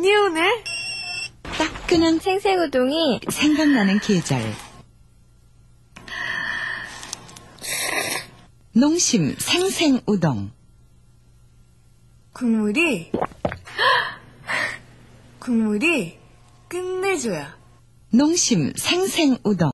눈이 오네. 따끈한 생생우동이 생각나는 계절. 농심 생생우동. 국물이 국물이 끝내줘요. 농심 생생우동.